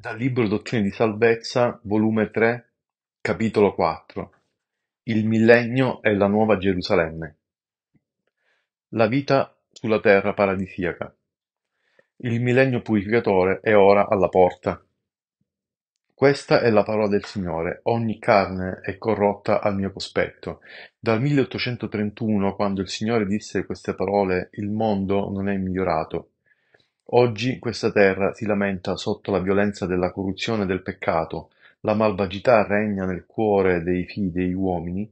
Dal Libro Dottrine di Salvezza, volume tre, capitolo quattro Il millennio e la Nuova Gerusalemme. La vita sulla terra paradisiaca. Il millennio purificatore è ora alla porta. Questa è la parola del Signore, ogni carne è corrotta al mio cospetto. Dal 1831, quando il Signore disse queste parole, il mondo non è migliorato. Oggi questa terra si lamenta sotto la violenza della corruzione e del peccato, la malvagità regna nel cuore dei figli degli uomini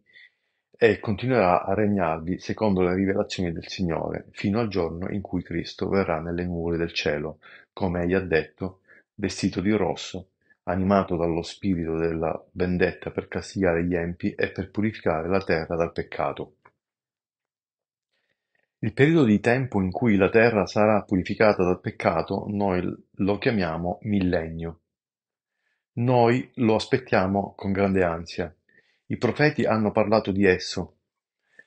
e continuerà a regnarvi secondo le rivelazioni del Signore, fino al giorno in cui Cristo verrà nelle nuvole del cielo, come egli ha detto, vestito di rosso, animato dallo spirito della vendetta per castigare gli empi e per purificare la terra dal peccato. Il periodo di tempo in cui la terra sarà purificata dal peccato noi lo chiamiamo millennio. Noi lo aspettiamo con grande ansia. I profeti hanno parlato di esso.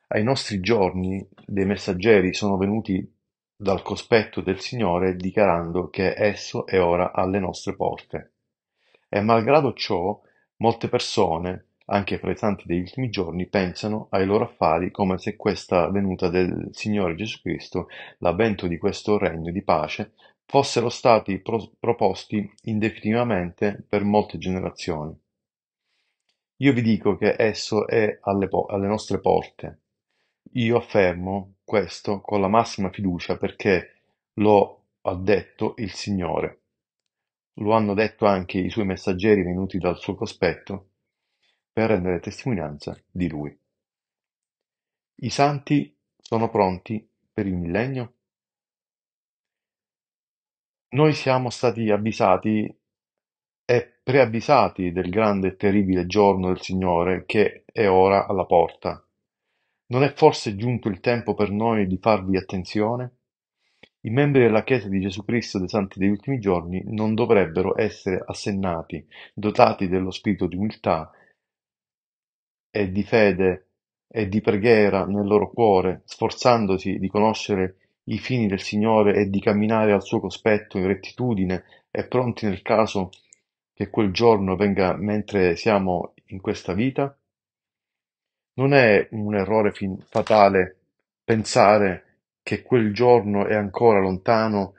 Ai nostri giorni dei messaggeri sono venuti dal cospetto del Signore dichiarando che esso è ora alle nostre porte. E malgrado ciò, molte persone, anche fra i santi degli ultimi giorni, pensano ai loro affari come se questa venuta del Signore Gesù Cristo, l'avvento di questo regno di pace, fossero stati pro- proposti indefinitivamente per molte generazioni. Io vi dico che esso è alle, po- alle nostre porte. Io affermo questo con la massima fiducia perché lo ha detto il Signore. Lo hanno detto anche i suoi messaggeri venuti dal suo cospetto per rendere testimonianza di lui. I santi sono pronti per il millennio? Noi siamo stati avvisati e preavvisati del grande e terribile giorno del Signore che è ora alla porta. Non è forse giunto il tempo per noi di farvi attenzione? I membri della Chiesa di Gesù Cristo dei Santi degli ultimi giorni non dovrebbero essere assennati, dotati dello spirito di umiltà e di fede e di preghiera nel loro cuore, sforzandosi di conoscere i fini del Signore e di camminare al suo cospetto in rettitudine e pronti nel caso che quel giorno venga mentre siamo in questa vita? Non è un errore fatale pensare che quel giorno è ancora lontano,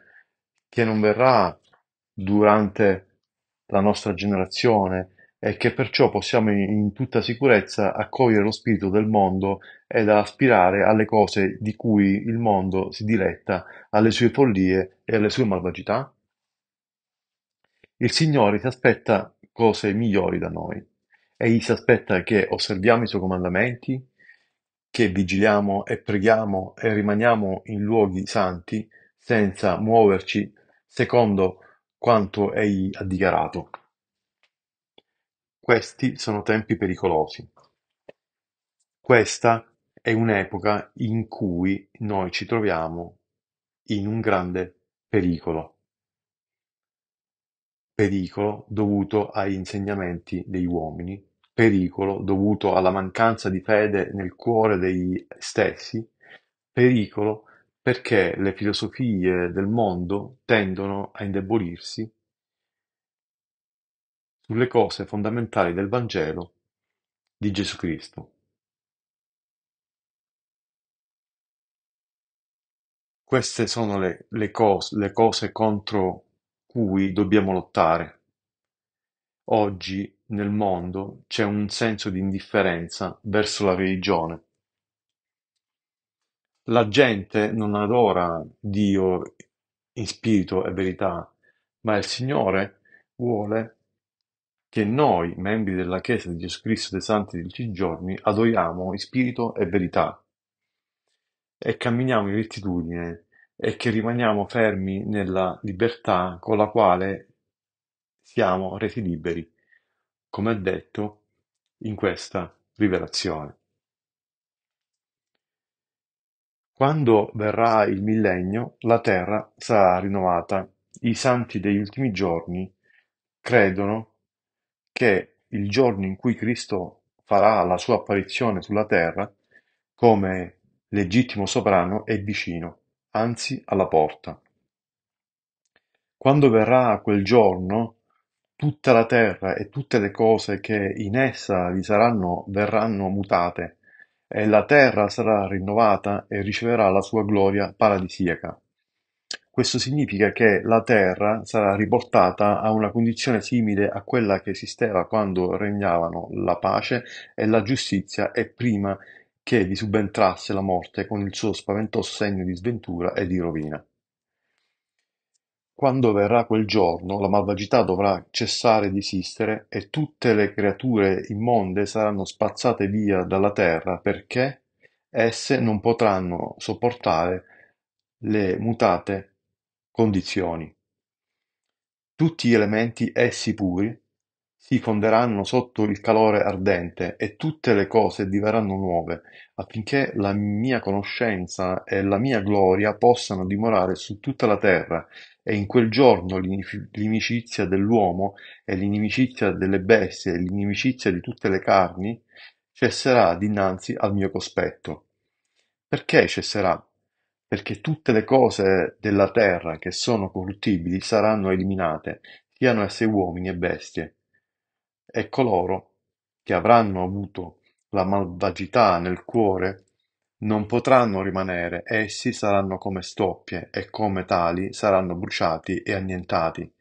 che non verrà durante la nostra generazione, e che perciò possiamo in tutta sicurezza accogliere lo spirito del mondo ed aspirare alle cose di cui il mondo si diletta, alle sue follie e alle sue malvagità? Il Signore si aspetta cose migliori da noi. Egli si aspetta che osserviamo i suoi comandamenti, che vigiliamo e preghiamo e rimaniamo in luoghi santi senza muoverci secondo quanto egli ha dichiarato. Questi sono tempi pericolosi. Questa è un'epoca in cui noi ci troviamo in un grande pericolo. Pericolo dovuto agli insegnamenti degli uomini, pericolo dovuto alla mancanza di fede nel cuore degli stessi, pericolo perché le filosofie del mondo tendono a indebolirsi sulle cose fondamentali del Vangelo di Gesù Cristo. Queste sono le, le, cose, le cose contro cui dobbiamo lottare. Oggi nel mondo c'è un senso di indifferenza verso la religione. La gente non adora Dio in spirito e verità, ma il Signore vuole che noi, membri della Chiesa di Gesù Cristo dei Santi di giorni, adoriamo in spirito e verità e camminiamo in rettitudine e che rimaniamo fermi nella libertà con la quale siamo resi liberi, come è detto in questa rivelazione. Quando verrà il millennio, la terra sarà rinnovata. I santi degli ultimi giorni credono che il giorno in cui Cristo farà la sua apparizione sulla terra come legittimo sovrano è vicino, anzi alla porta. Quando verrà quel giorno, tutta la terra e tutte le cose che in essa vi saranno verranno mutate, e la terra sarà rinnovata e riceverà la sua gloria paradisiaca. Questo significa che la terra sarà riportata a una condizione simile a quella che esisteva quando regnavano la pace e la giustizia e prima che vi subentrasse la morte con il suo spaventoso segno di sventura e di rovina. Quando verrà quel giorno, la malvagità dovrà cessare di esistere e tutte le creature immonde saranno spazzate via dalla terra perché esse non potranno sopportare le mutate condizioni. Tutti gli elementi essi puri si fonderanno sotto il calore ardente e tutte le cose diverranno nuove, affinché la mia conoscenza e la mia gloria possano dimorare su tutta la terra, e in quel giorno l'inimicizia dell'uomo e l'inimicizia delle bestie e l'inimicizia di tutte le carni cesserà dinanzi al mio cospetto. Perché cesserà? Perché tutte le cose della terra che sono corruttibili saranno eliminate, siano esse uomini e bestie e coloro che avranno avuto la malvagità nel cuore non potranno rimanere, essi saranno come stoppie e come tali saranno bruciati e annientati.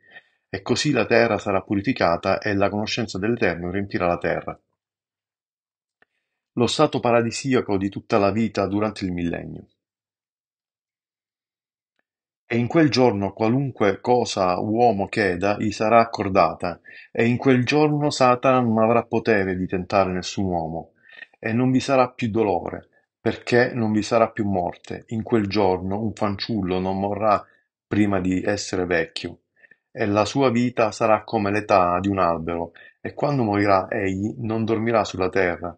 E così la terra sarà purificata e la conoscenza dell'Eterno riempirà la terra. Lo stato paradisiaco di tutta la vita durante il millennio. E in quel giorno qualunque cosa uomo chieda gli sarà accordata, e in quel giorno Satana non avrà potere di tentare nessun uomo, e non vi sarà più dolore, perché non vi sarà più morte. In quel giorno un fanciullo non morrà prima di essere vecchio, e la sua vita sarà come l'età di un albero, e quando morirà egli non dormirà sulla terra,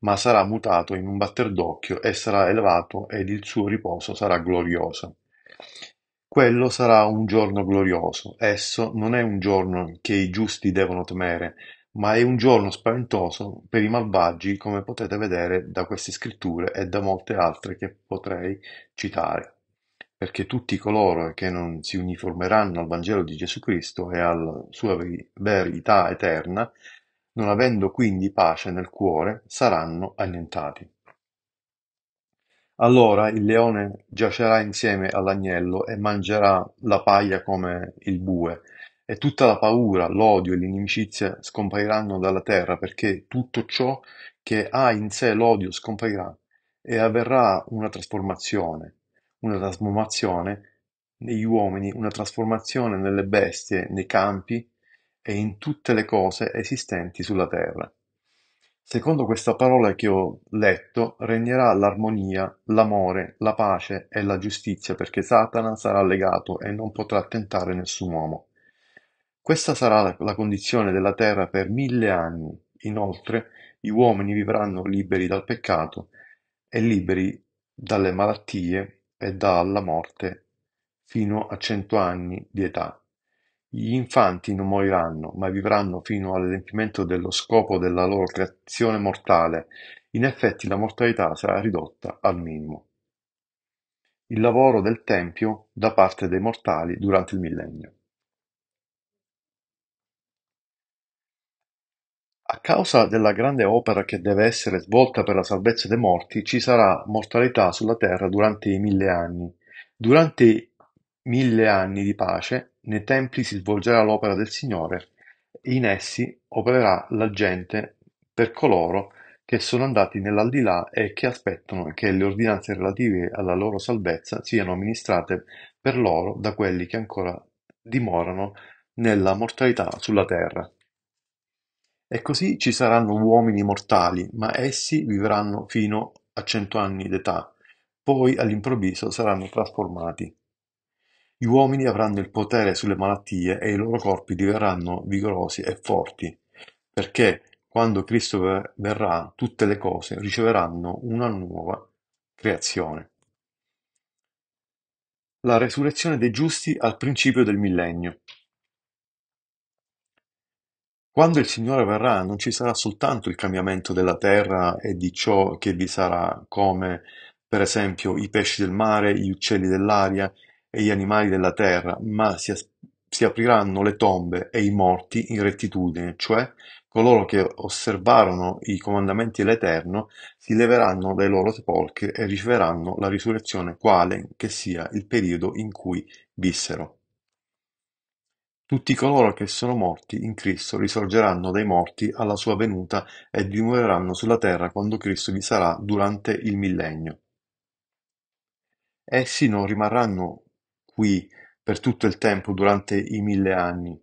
ma sarà mutato in un batter d'occhio e sarà elevato ed il suo riposo sarà glorioso. Quello sarà un giorno glorioso, esso non è un giorno che i giusti devono temere, ma è un giorno spaventoso per i malvagi come potete vedere da queste scritture e da molte altre che potrei citare, perché tutti coloro che non si uniformeranno al Vangelo di Gesù Cristo e alla sua verità eterna, non avendo quindi pace nel cuore, saranno annientati. Allora il leone giacerà insieme all'agnello e mangerà la paglia come il bue, e tutta la paura, l'odio e l'inimicizia scompariranno dalla terra, perché tutto ciò che ha in sé l'odio scomparirà, e avverrà una trasformazione, una trasformazione negli uomini, una trasformazione nelle bestie, nei campi e in tutte le cose esistenti sulla terra. Secondo questa parola che ho letto regnerà l'armonia, l'amore, la pace e la giustizia perché Satana sarà legato e non potrà tentare nessun uomo. Questa sarà la condizione della terra per mille anni. Inoltre gli uomini vivranno liberi dal peccato e liberi dalle malattie e dalla morte fino a cento anni di età. Gli infanti non moriranno, ma vivranno fino all'adempimento dello scopo della loro creazione mortale, in effetti la mortalità sarà ridotta al minimo. Il lavoro del Tempio da parte dei mortali durante il millennio. A causa della grande opera che deve essere svolta per la salvezza dei morti, ci sarà mortalità sulla terra durante i mille anni. Durante mille anni di pace, nei templi si svolgerà l'opera del Signore, in essi opererà la gente per coloro che sono andati nell'aldilà e che aspettano che le ordinanze relative alla loro salvezza siano amministrate per loro da quelli che ancora dimorano nella mortalità sulla terra. E così ci saranno uomini mortali, ma essi vivranno fino a cento anni d'età, poi all'improvviso saranno trasformati. Gli uomini avranno il potere sulle malattie e i loro corpi diverranno vigorosi e forti, perché quando Cristo verrà tutte le cose riceveranno una nuova creazione. La resurrezione dei giusti al principio del millennio. Quando il Signore verrà non ci sarà soltanto il cambiamento della terra e di ciò che vi sarà, come per esempio i pesci del mare, gli uccelli dell'aria e gli animali della terra, ma si apriranno le tombe e i morti in rettitudine, cioè coloro che osservarono i comandamenti dell'Eterno si leveranno dai loro sepolcri e riceveranno la risurrezione quale che sia il periodo in cui vissero. Tutti coloro che sono morti in Cristo risorgeranno dai morti alla sua venuta e dimoreranno sulla terra quando Cristo vi sarà durante il millennio. Essi non rimarranno qui per tutto il tempo durante i mille anni.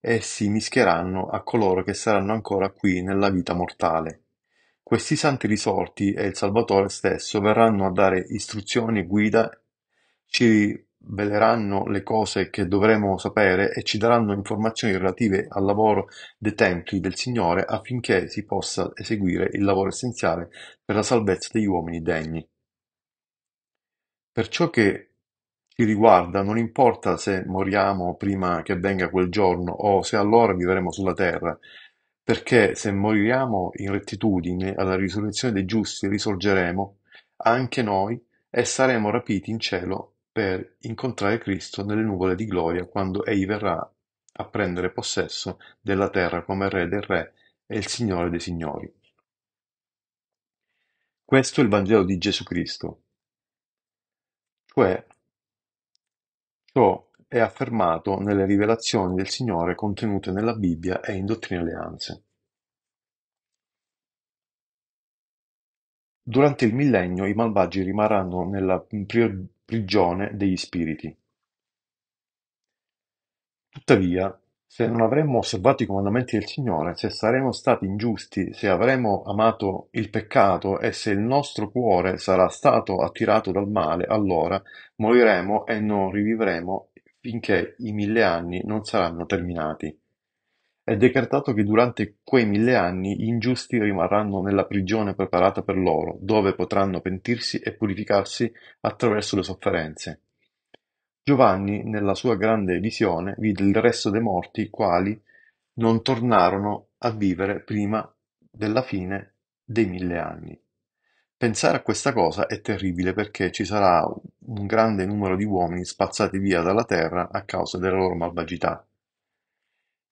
Essi mischieranno a coloro che saranno ancora qui nella vita mortale. Questi santi risorti e il Salvatore stesso verranno a dare istruzioni e guida, ci riveleranno le cose che dovremo sapere e ci daranno informazioni relative al lavoro dei templi del Signore affinché si possa eseguire il lavoro essenziale per la salvezza degli uomini degni. Per ciò che ci riguarda non importa se moriamo prima che venga quel giorno o se allora vivremo sulla terra, perché se moriamo in rettitudine alla risurrezione dei giusti risorgeremo anche noi e saremo rapiti in cielo per incontrare Cristo nelle nuvole di gloria quando Egli verrà a prendere possesso della terra come Re del Re e il Signore dei Signori. Questo è il Vangelo di Gesù Cristo. Cioè, ciò è affermato nelle rivelazioni del Signore contenute nella Bibbia e in Dottrine Alleanze. Durante il millennio i malvagi rimarranno nella prigione degli spiriti. Tuttavia, se non avremo osservato i comandamenti del Signore, se saremo stati ingiusti, se avremo amato il peccato e se il nostro cuore sarà stato attirato dal male, allora moriremo e non rivivremo finché i mille anni non saranno terminati. È decretato che durante quei mille anni gli ingiusti rimarranno nella prigione preparata per loro, dove potranno pentirsi e purificarsi attraverso le sofferenze. Giovanni nella sua grande visione vide il resto dei morti quali non tornarono a vivere prima della fine dei mille anni. Pensare a questa cosa è terribile perché ci sarà un grande numero di uomini spazzati via dalla terra a causa della loro malvagità.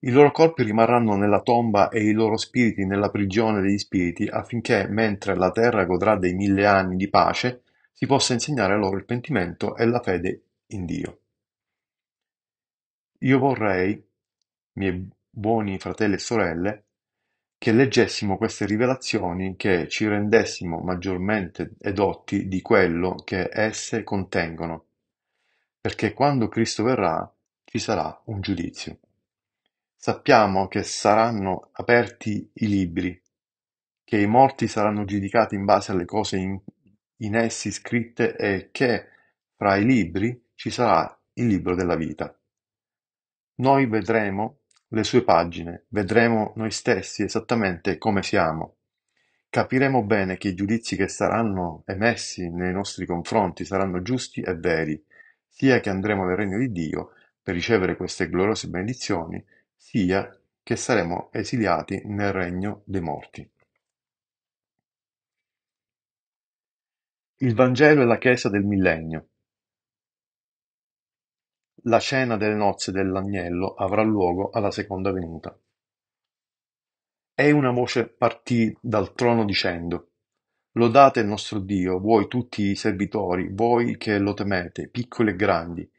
I loro corpi rimarranno nella tomba e i loro spiriti nella prigione degli spiriti affinché, mentre la terra godrà dei mille anni di pace, si possa insegnare loro il pentimento e la fede in Dio. Io vorrei, miei buoni fratelli e sorelle, che leggessimo queste rivelazioni, che ci rendessimo maggiormente edotti di quello che esse contengono, perché quando Cristo verrà ci sarà un giudizio. Sappiamo che saranno aperti i libri, che i morti saranno giudicati in base alle cose in, in essi scritte e che fra i libri ci sarà il libro della vita. Noi vedremo le sue pagine, vedremo noi stessi esattamente come siamo. Capiremo bene che i giudizi che saranno emessi nei nostri confronti saranno giusti e veri, sia che andremo nel regno di Dio per ricevere queste gloriose benedizioni, sia che saremo esiliati nel regno dei morti. Il Vangelo e la Chiesa del Millennio la cena delle nozze dell'Agnello avrà luogo alla seconda venuta. E una voce partì dal trono dicendo, Lodate il nostro Dio, voi tutti i servitori, voi che lo temete, piccoli e grandi.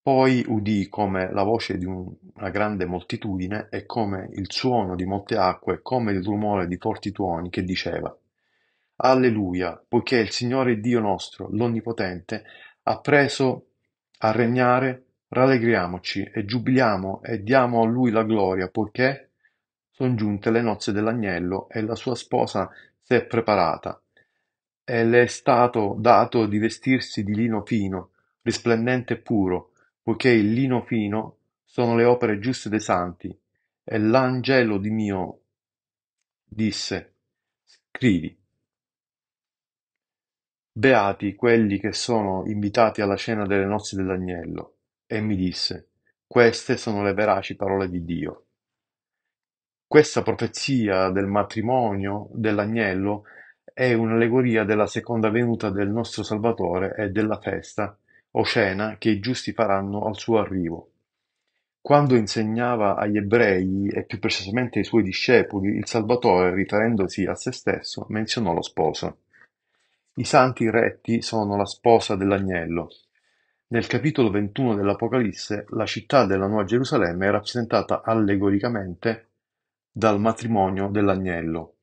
Poi udì come la voce di una grande moltitudine e come il suono di molte acque, come il rumore di forti tuoni, che diceva, Alleluia, poiché il Signore Dio nostro, l'Onnipotente, ha preso a regnare, rallegriamoci e giubiliamo e diamo a lui la gloria, poiché son giunte le nozze dell'agnello e la sua sposa s'è preparata. E le è stato dato di vestirsi di lino fino, risplendente e puro, poiché il lino fino sono le opere giuste dei santi. E l'angelo di mio disse, scrivi. Beati quelli che sono invitati alla cena delle nozze dell'Agnello. E mi disse, queste sono le veraci parole di Dio. Questa profezia del matrimonio dell'Agnello è un'allegoria della seconda venuta del nostro Salvatore e della festa, o cena che i giusti faranno al suo arrivo. Quando insegnava agli ebrei e più precisamente ai suoi discepoli, il Salvatore, riferendosi a se stesso, menzionò lo sposo. I santi retti sono la sposa dell'agnello. Nel capitolo 21 dell'Apocalisse la città della Nuova Gerusalemme è rappresentata allegoricamente dal matrimonio dell'agnello.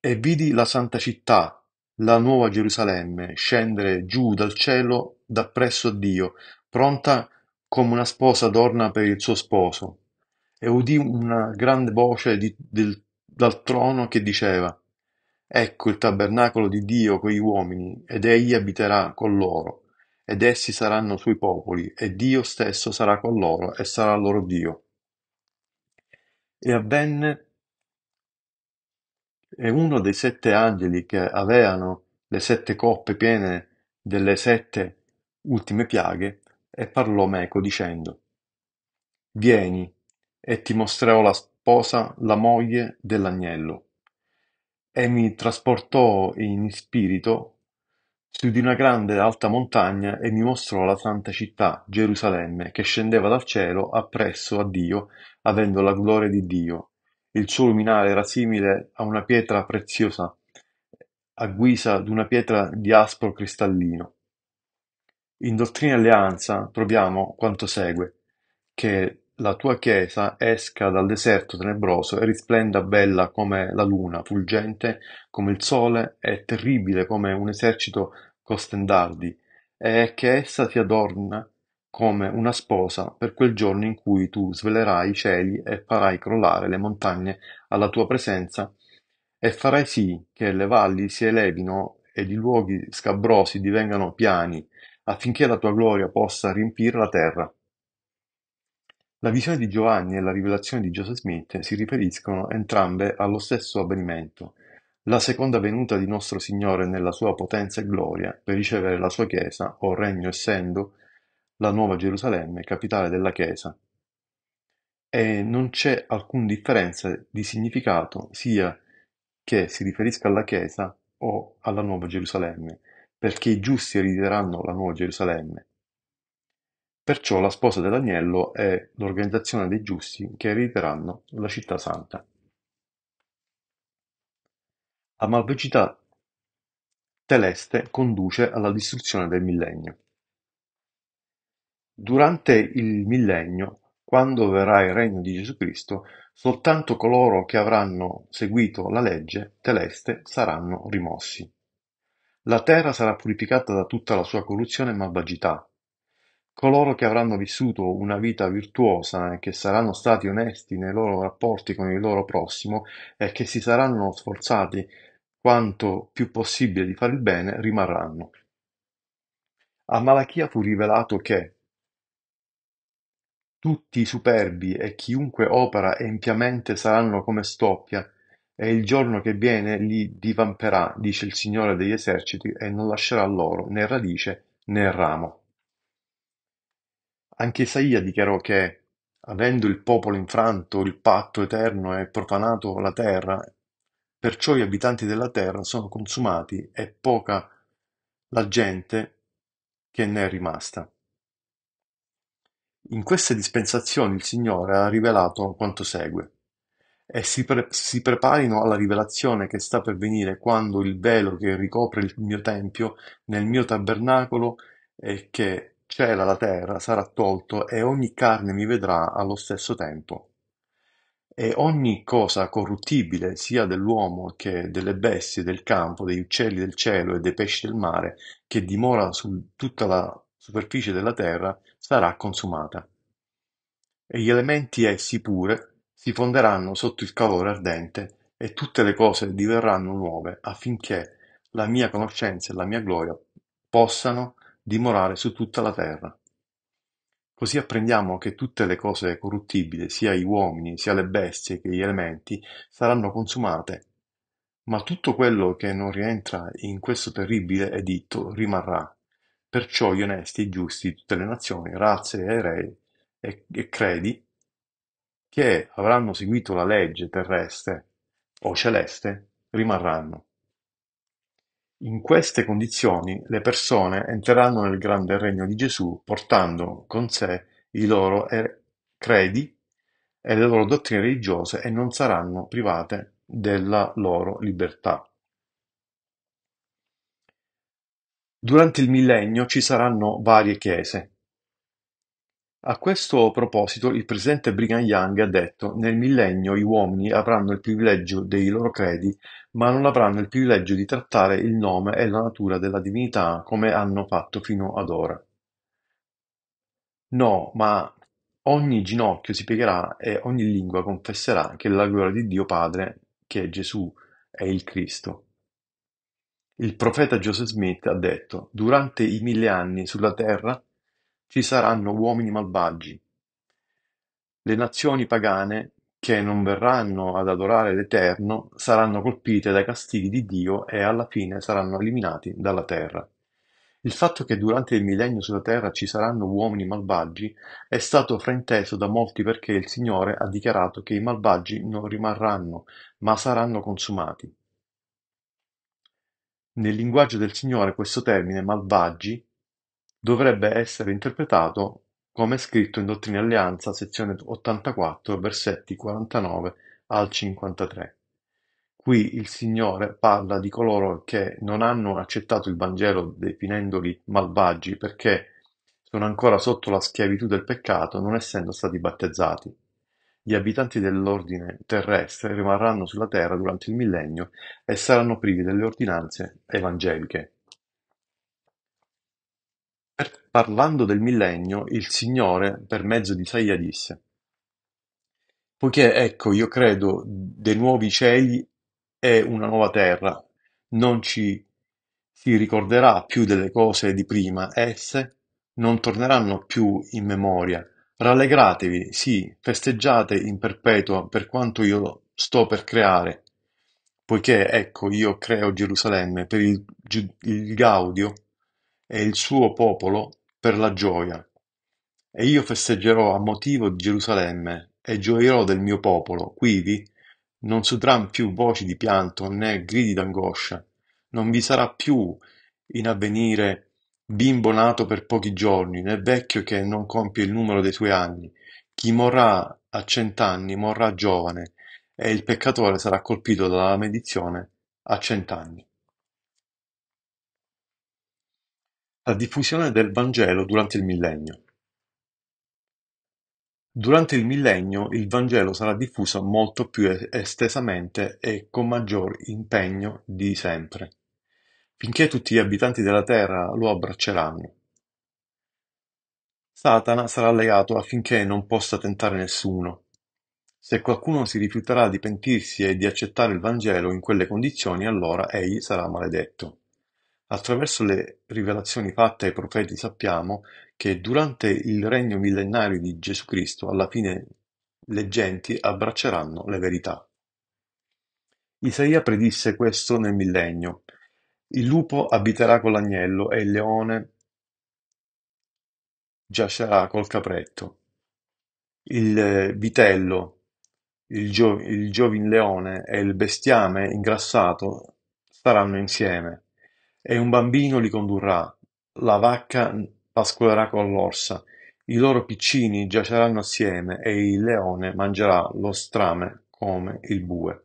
E vidi la santa città, la Nuova Gerusalemme, scendere giù dal cielo dappresso a Dio, pronta come una sposa adorna per il suo sposo. E udì una grande voce di, del, dal trono che diceva Ecco il tabernacolo di Dio coi uomini, ed egli abiterà con loro, ed essi saranno suoi popoli, e Dio stesso sarà con loro e sarà loro Dio. E avvenne e uno dei sette angeli che avevano le sette coppe piene delle sette ultime piaghe, e parlò meco dicendo, Vieni, e ti mostrerò la sposa, la moglie dell'agnello e mi trasportò in spirito su di una grande e alta montagna e mi mostrò la santa città, Gerusalemme, che scendeva dal cielo appresso a Dio, avendo la gloria di Dio. Il suo luminare era simile a una pietra preziosa, a guisa d'una pietra di aspro cristallino. In Dottrina e Alleanza troviamo quanto segue: che la tua Chiesa esca dal deserto tenebroso e risplenda bella come la luna, fulgente come il sole e terribile come un esercito con stendardi, e che essa ti adorna come una sposa per quel giorno in cui tu svelerai i cieli e farai crollare le montagne alla tua presenza e farai sì che le valli si elevino ed i luoghi scabrosi divengano piani, affinché la tua gloria possa riempire la terra. La visione di Giovanni e la rivelazione di Joseph Smith si riferiscono entrambe allo stesso avvenimento, la seconda venuta di nostro Signore nella sua potenza e gloria per ricevere la sua Chiesa o regno essendo la Nuova Gerusalemme, capitale della Chiesa. E non c'è alcuna differenza di significato sia che si riferisca alla Chiesa o alla Nuova Gerusalemme, perché i giusti erediteranno la Nuova Gerusalemme. Perciò la sposa dell'agnello è l'organizzazione dei giusti che erediteranno la città santa. La malvagità celeste conduce alla distruzione del millennio. Durante il millennio, quando verrà il regno di Gesù Cristo, soltanto coloro che avranno seguito la legge celeste saranno rimossi. La terra sarà purificata da tutta la sua corruzione e malvagità, Coloro che avranno vissuto una vita virtuosa e che saranno stati onesti nei loro rapporti con il loro prossimo e che si saranno sforzati quanto più possibile di fare il bene, rimarranno. A Malachia fu rivelato che tutti i superbi e chiunque opera empiamente saranno come stoppia, e il giorno che viene li divamperà, dice il Signore degli eserciti, e non lascerà loro né radice né ramo. Anche Isaia dichiarò che, avendo il popolo infranto il patto eterno e profanato la terra, perciò gli abitanti della terra sono consumati e poca la gente che ne è rimasta. In queste dispensazioni il Signore ha rivelato quanto segue. E si, pre- si preparino alla rivelazione che sta per venire quando il velo che ricopre il mio tempio nel mio tabernacolo e che cela la terra sarà tolto e ogni carne mi vedrà allo stesso tempo. E ogni cosa corruttibile, sia dell'uomo che delle bestie del campo, degli uccelli del cielo e dei pesci del mare, che dimora su tutta la superficie della terra, sarà consumata. E gli elementi essi pure si fonderanno sotto il calore ardente, e tutte le cose diverranno nuove, affinché la mia conoscenza e la mia gloria possano dimorare su tutta la terra. Così apprendiamo che tutte le cose corruttibili, sia gli uomini, sia le bestie che gli elementi, saranno consumate, ma tutto quello che non rientra in questo terribile editto rimarrà. Perciò gli onesti e giusti di tutte le nazioni, razze e re e, e credi, che avranno seguito la legge terrestre o celeste, rimarranno. In queste condizioni le persone entreranno nel grande regno di Gesù portando con sé i loro e- credi e le loro dottrine religiose e non saranno private della loro libertà. Durante il millennio ci saranno varie chiese. A questo proposito il presidente Brigham Young ha detto: "Nel millennio gli uomini avranno il privilegio dei loro credi, ma non avranno il privilegio di trattare il nome e la natura della divinità come hanno fatto fino ad ora. No, ma ogni ginocchio si piegherà e ogni lingua confesserà che la gloria di Dio Padre, che Gesù è il Cristo. Il profeta Joseph Smith ha detto: "Durante i mille anni sulla terra ci saranno uomini malvagi. Le nazioni pagane che non verranno ad adorare l'Eterno saranno colpite dai castighi di Dio e alla fine saranno eliminati dalla terra". Il fatto che durante il millennio sulla terra ci saranno uomini malvagi è stato frainteso da molti perché il Signore ha dichiarato che i malvagi non rimarranno, ma saranno consumati. Nel linguaggio del Signore questo termine "malvagi" dovrebbe essere interpretato come scritto in Dottrina e Alleanza, sezione ottantaquattro, versetti quarantanove al cinquantatré. Qui il Signore parla di coloro che non hanno accettato il Vangelo definendoli malvagi perché sono ancora sotto la schiavitù del peccato non essendo stati battezzati. Gli abitanti dell'ordine terrestre rimarranno sulla terra durante il millennio e saranno privi delle ordinanze evangeliche. Parlando del millennio, il Signore per mezzo di Isaia disse Poiché ecco io credo dei nuovi cieli e una nuova terra, non ci si ricorderà più delle cose di prima, esse non torneranno più in memoria. Rallegratevi, sì, festeggiate in perpetuo per quanto io sto per creare, poiché ecco io creo Gerusalemme per il, il gaudio e il suo popolo per la gioia. E io festeggerò a motivo di Gerusalemme, e gioirò del mio popolo, quivi non s'udran più voci di pianto né gridi d'angoscia, non vi sarà più in avvenire bimbo nato per pochi giorni, né vecchio che non compie il numero dei suoi anni. Chi morrà a cent'anni morrà giovane, e il peccatore sarà colpito dalla maledizione a cent'anni. La diffusione del Vangelo durante il millennio. Durante il millennio il Vangelo sarà diffuso molto più estesamente e con maggior impegno di sempre, finché tutti gli abitanti della terra lo abbracceranno. Satana sarà legato affinché non possa tentare nessuno. Se qualcuno si rifiuterà di pentirsi e di accettare il Vangelo in quelle condizioni, allora egli sarà maledetto. Attraverso le rivelazioni fatte ai profeti sappiamo che durante il regno millenario di Gesù Cristo alla fine le genti abbracceranno le verità. Isaia predisse questo nel millennio: il lupo abiterà con l'agnello e il leone giacerà col capretto. Il vitello, il, gio- il giovin leone e il bestiame ingrassato staranno insieme e un bambino li condurrà, la vacca pascolerà con l'orsa, i loro piccini giaceranno assieme e il leone mangerà lo strame come il bue.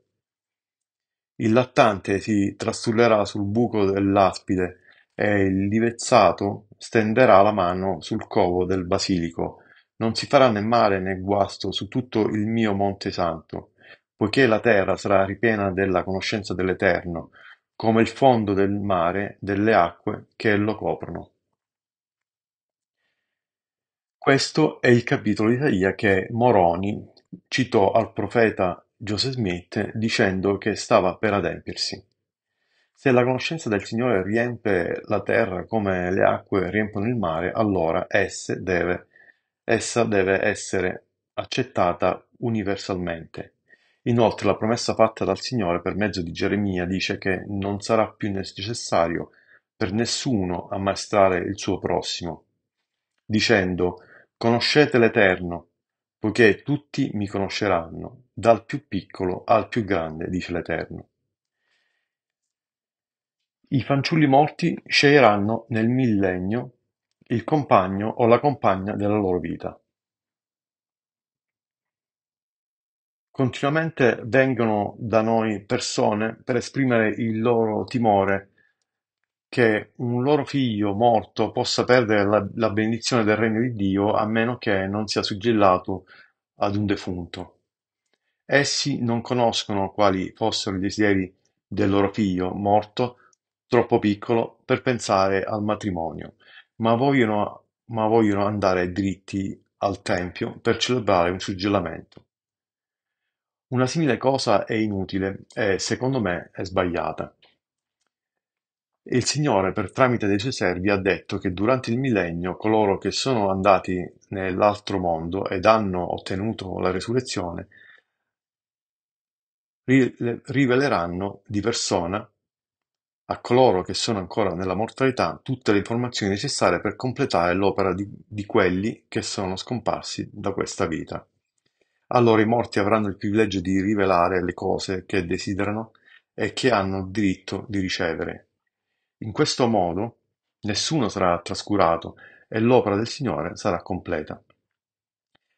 Il lattante si trastullerà sul buco dell'aspide e il divezzato stenderà la mano sul covo del basilico. Non si farà né male né guasto su tutto il mio monte santo, poiché la terra sarà ripiena della conoscenza dell'Eterno, come il fondo del mare delle acque che lo coprono. Questo è il capitolo di Isaia che Moroni citò al profeta Joseph Smith dicendo che stava per adempiersi. Se la conoscenza del Signore riempie la terra come le acque riempiono il mare, allora esse deve, essa deve essere accettata universalmente. Inoltre la promessa fatta dal Signore per mezzo di Geremia dice che non sarà più necessario per nessuno ammaestrare il suo prossimo, dicendo Conoscete l'Eterno, poiché tutti mi conosceranno, dal più piccolo al più grande, dice l'Eterno. I fanciulli morti sceglieranno nel millennio il compagno o la compagna della loro vita. Continuamente vengono da noi persone per esprimere il loro timore che un loro figlio morto possa perdere la, la benedizione del regno di Dio a meno che non sia suggellato ad un defunto. Essi non conoscono quali fossero i desideri del loro figlio morto troppo piccolo per pensare al matrimonio, ma vogliono, ma vogliono andare dritti al tempio per celebrare un suggellamento. Una simile cosa è inutile e, secondo me, è sbagliata. Il Signore per tramite dei suoi servi ha detto che durante il millennio coloro che sono andati nell'altro mondo ed hanno ottenuto la resurrezione riveleranno di persona a coloro che sono ancora nella mortalità tutte le informazioni necessarie per completare l'opera di, di quelli che sono scomparsi da questa vita. Allora i morti avranno il privilegio di rivelare le cose che desiderano e che hanno diritto di ricevere. In questo modo nessuno sarà trascurato e l'opera del Signore sarà completa.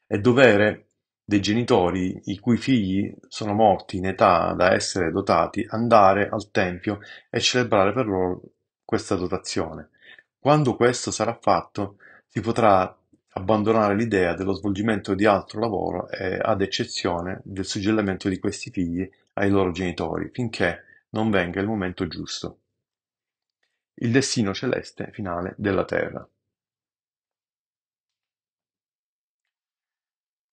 È dovere dei genitori i cui figli sono morti in età da essere dotati andare al tempio e celebrare per loro questa dotazione. Quando questo sarà fatto, si potrà abbandonare l'idea dello svolgimento di altro lavoro e ad eccezione del suggellamento di questi figli ai loro genitori, finché non venga il momento giusto. Il destino celeste finale della Terra.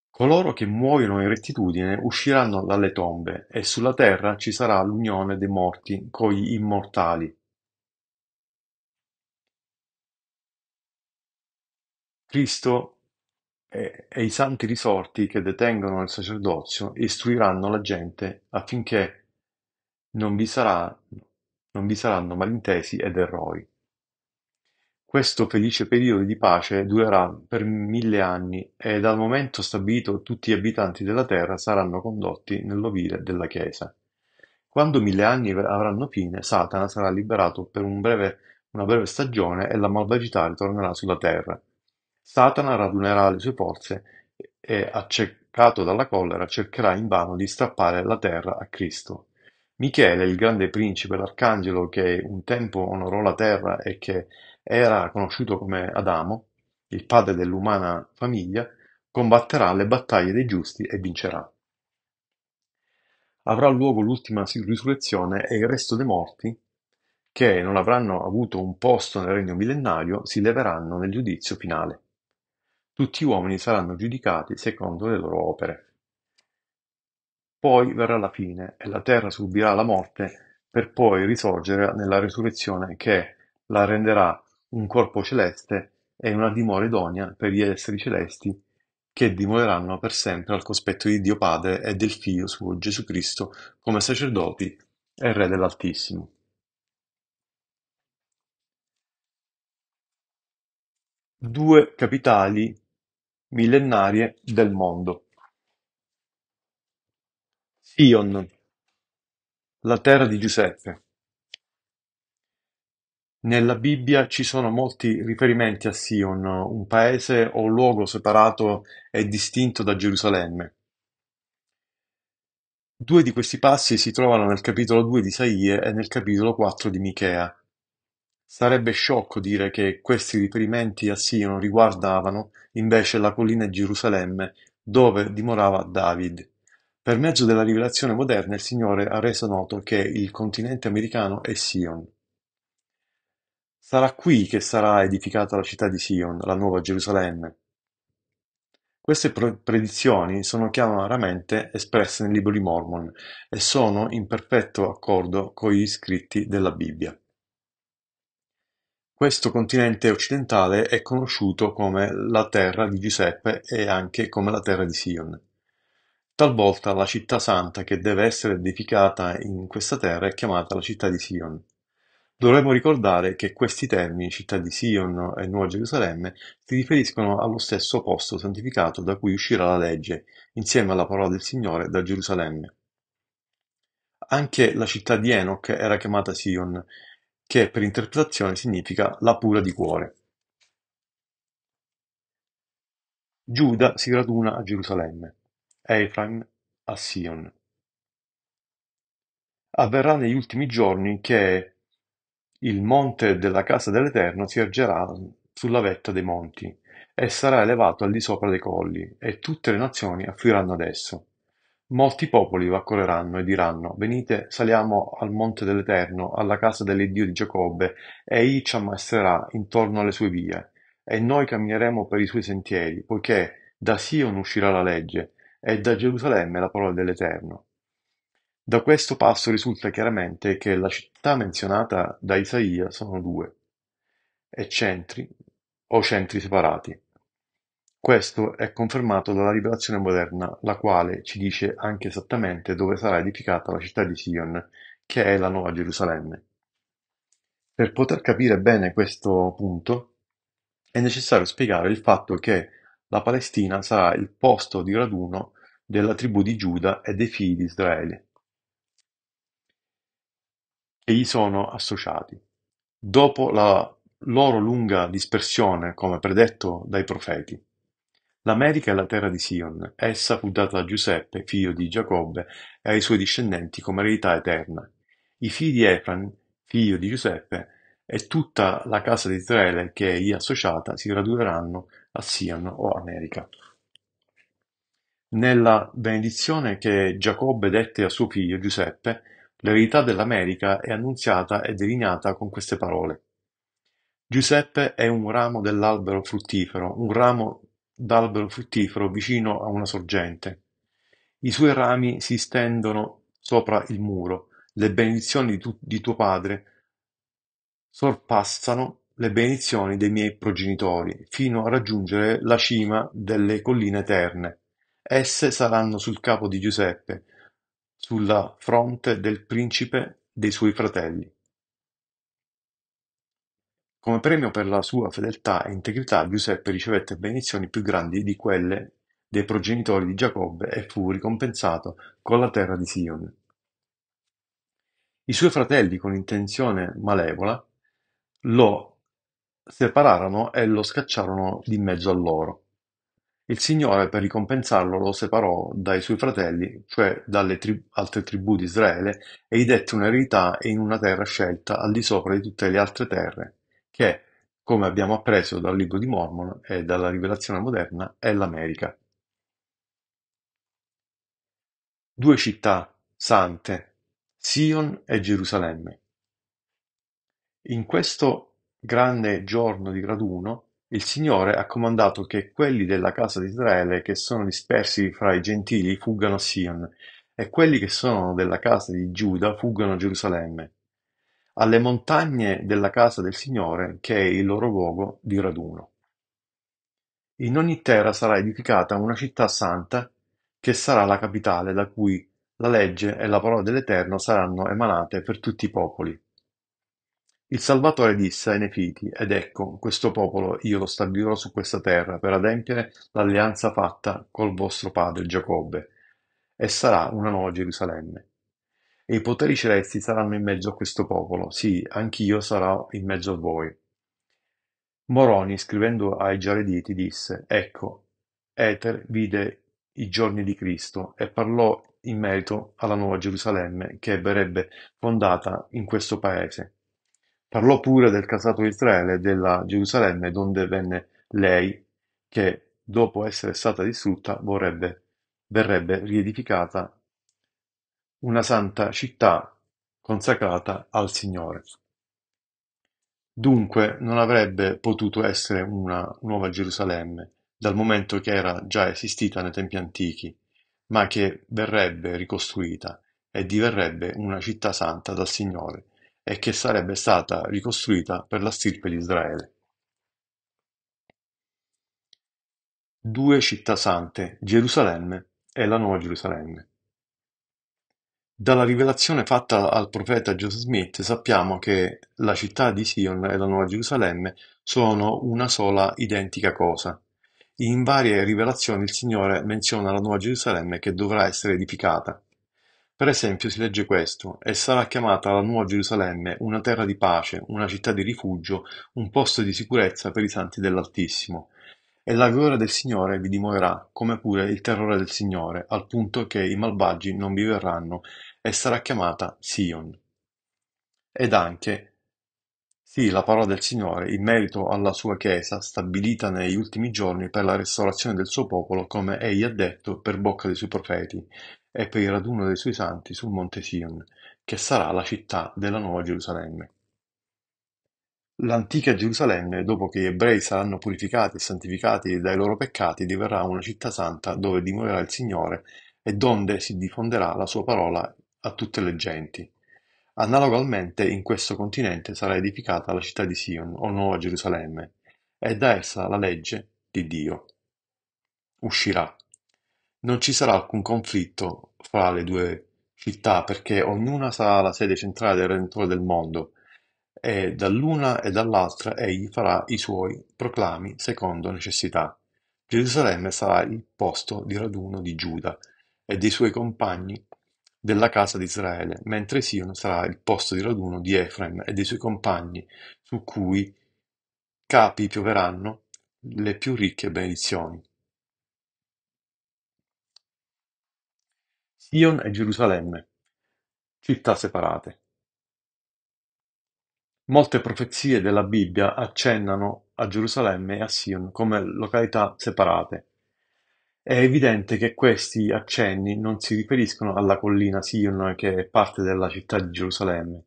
Coloro che muoiono in rettitudine usciranno dalle tombe e sulla terra ci sarà l'unione dei morti con gli immortali. Cristo e, i santi risorti che detengono il sacerdozio istruiranno la gente affinché non vi, sarà, non vi saranno malintesi ed errori. Questo felice periodo di pace durerà per mille anni e dal momento stabilito tutti gli abitanti della terra saranno condotti nell'ovile della Chiesa. Quando mille anni avranno fine, Satana sarà liberato per un breve, una breve stagione e la malvagità ritornerà sulla terra. Satana radunerà le sue forze e, accecato dalla collera, cercherà invano di strappare la terra a Cristo. Michele, il grande principe, l'arcangelo che un tempo onorò la terra e che era conosciuto come Adamo, il padre dell'umana famiglia, combatterà le battaglie dei giusti e vincerà. Avrà luogo l'ultima risurrezione e il resto dei morti, che non avranno avuto un posto nel regno millenario, si leveranno nel giudizio finale. Tutti gli uomini saranno giudicati secondo le loro opere. Poi verrà la fine e la terra subirà la morte per poi risorgere nella resurrezione che la renderà un corpo celeste e una dimora idonea per gli esseri celesti che dimoreranno per sempre al cospetto di Dio Padre e del Figlio suo Gesù Cristo come sacerdoti e Re dell'Altissimo. Due capitali millenarie del mondo. Sion, la terra di Giuseppe. Nella Bibbia ci sono molti riferimenti a Sion, un paese o luogo separato e distinto da Gerusalemme. Due di questi passi si trovano nel capitolo 2 di Isaie e nel capitolo 4 di Michea. Sarebbe sciocco dire che questi riferimenti a Sion riguardavano invece la collina di Gerusalemme, dove dimorava David. Per mezzo della rivelazione moderna il Signore ha reso noto che il continente americano è Sion. Sarà qui che sarà edificata la città di Sion, la nuova Gerusalemme. Queste predizioni sono chiaramente espresse nel Libro di Mormon e sono in perfetto accordo con gli scritti della Bibbia. Questo continente occidentale è conosciuto come la terra di Giuseppe e anche come la terra di Sion. Talvolta la città santa che deve essere edificata in questa terra è chiamata la città di Sion. Dovremmo ricordare che questi termini, città di Sion e Nuova Gerusalemme, si riferiscono allo stesso posto santificato da cui uscirà la legge, insieme alla parola del Signore, da Gerusalemme. Anche la città di Enoch era chiamata Sion, che per interpretazione significa la pura di cuore. Giuda si raduna a Gerusalemme, Efraim a Sion. Avverrà negli ultimi giorni che il monte della casa dell'Eterno si ergerà sulla vetta dei monti e sarà elevato al di sopra dei colli, e tutte le nazioni affluiranno ad esso. Molti popoli vi accorreranno e diranno: Venite, saliamo al monte dell'Eterno, alla casa dell'Iddio di Giacobbe, e egli ci ammaestrerà intorno alle sue vie e noi cammineremo per i suoi sentieri, poiché da Sion uscirà la legge, e da Gerusalemme la parola dell'Eterno. Da questo passo risulta chiaramente che la città menzionata da Isaia sono due, e centri o centri separati. Questo è confermato dalla rivelazione moderna, la quale ci dice anche esattamente dove sarà edificata la città di Sion, che è la Nuova Gerusalemme. Per poter capire bene questo punto, è necessario spiegare il fatto che la Palestina sarà il posto di raduno della tribù di Giuda e dei figli di Israele, che gli sono associati. Dopo la loro lunga dispersione, come predetto dai profeti. L'America è la terra di Sion, essa fu data a Giuseppe, figlio di Giacobbe, e ai suoi discendenti come eredità eterna. I figli di Efraim, figlio di Giuseppe, e tutta la casa di Israele che è gli associata si raduneranno a Sion o America. Nella benedizione che Giacobbe dette a suo figlio Giuseppe, l'eredità dell'America è annunziata e delineata con queste parole. Giuseppe è un ramo dell'albero fruttifero, un ramo d'albero fruttifero vicino a una sorgente. I suoi rami si stendono sopra il muro, le benedizioni di, tu- di tuo padre sorpassano le benedizioni dei miei progenitori, fino a raggiungere la cima delle colline eterne. Esse saranno sul capo di Giuseppe, sulla fronte del principe dei suoi fratelli. Come premio per la sua fedeltà e integrità Giuseppe ricevette benedizioni più grandi di quelle dei progenitori di Giacobbe e fu ricompensato con la terra di Sion. I suoi fratelli, con intenzione malevola, lo separarono e lo scacciarono di mezzo a loro. Il Signore, per ricompensarlo, lo separò dai suoi fratelli, cioè dalle tri- altre tribù di Israele, e gli dette un'eredità in una terra scelta al di sopra di tutte le altre terre, che, come abbiamo appreso dal Libro di Mormon e dalla rivelazione moderna, è l'America. Due città sante, Sion e Gerusalemme. In questo grande giorno di raduno, il Signore ha comandato che quelli della casa di Israele che sono dispersi fra i gentili fuggano a Sion, e quelli che sono della casa di Giuda fuggano a Gerusalemme alle montagne della casa del Signore, che è il loro luogo di raduno. In ogni terra sarà edificata una città santa, che sarà la capitale da cui la legge e la parola dell'Eterno saranno emanate per tutti i popoli. Il Salvatore disse ai Nefiti, ed ecco, questo popolo io lo stabilirò su questa terra per adempiere l'alleanza fatta col vostro padre Giacobbe, e sarà una nuova Gerusalemme. E i poteri celesti saranno in mezzo a questo popolo, sì, anch'io sarò in mezzo a voi. Moroni, scrivendo ai Giarediti, disse, Ecco, Eter vide i giorni di Cristo e parlò in merito alla nuova Gerusalemme che verrebbe fondata in questo paese. Parlò pure del casato Israele e della Gerusalemme donde venne lei, che, dopo essere stata distrutta, vorrebbe, verrebbe riedificata una santa città consacrata al Signore. Dunque non avrebbe potuto essere una Nuova Gerusalemme, dal momento che era già esistita nei tempi antichi, ma che verrebbe ricostruita e diverrebbe una città santa dal Signore e che sarebbe stata ricostruita per la stirpe di Israele. Due città sante, Gerusalemme e la Nuova Gerusalemme. Dalla rivelazione fatta al profeta Joseph Smith sappiamo che la città di Sion e la Nuova Gerusalemme sono una sola identica cosa. In varie rivelazioni il Signore menziona la Nuova Gerusalemme che dovrà essere edificata. Per esempio si legge questo: "E sarà chiamata la Nuova Gerusalemme, una terra di pace, una città di rifugio, un posto di sicurezza per i santi dell'Altissimo. E la gloria del Signore vi dimorerà, come pure il terrore del Signore, al punto che i malvagi non vi verranno, e sarà chiamata Sion". Ed anche sì, la parola del Signore in merito alla sua Chiesa, stabilita negli ultimi giorni per la restaurazione del suo popolo, come egli ha detto per bocca dei suoi profeti, e per il raduno dei suoi santi sul monte Sion, che sarà la città della nuova Gerusalemme. L'antica Gerusalemme, dopo che gli ebrei saranno purificati e santificati dai loro peccati, diverrà una città santa dove dimorerà il Signore e donde si diffonderà la sua parola a tutte le genti. Analogamente in questo continente sarà edificata la città di Sion, o Nuova Gerusalemme, e da essa la legge di Dio uscirà. Non ci sarà alcun conflitto fra le due città perché ognuna sarà la sede centrale del Redentore del mondo e dall'una e dall'altra egli farà i suoi proclami secondo necessità. Gerusalemme sarà il posto di raduno di Giuda e dei suoi compagni della casa di Israele, mentre Sion sarà il posto di raduno di Efraim e dei suoi compagni, su cui capi pioveranno le più ricche benedizioni. Sion e Gerusalemme, città separate. Molte profezie della Bibbia accennano a Gerusalemme e a Sion come località separate. È evidente che questi accenni non si riferiscono alla collina Sion che è parte della città di Gerusalemme.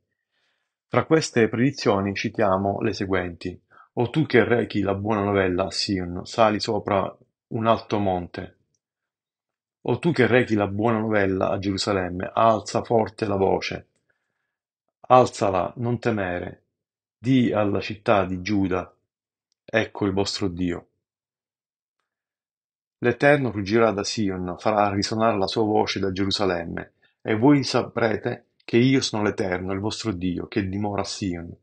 Tra queste predizioni citiamo le seguenti. O tu che rechi la buona novella a Sion, sali sopra un alto monte, o tu che rechi la buona novella a Gerusalemme, alza forte la voce, alzala, non temere, di alla città di Giuda, ecco il vostro Dio. L'Eterno ruggirà da Sion, farà risonare la sua voce da Gerusalemme, e voi saprete che io sono l'Eterno, il vostro Dio, che dimora a Sion,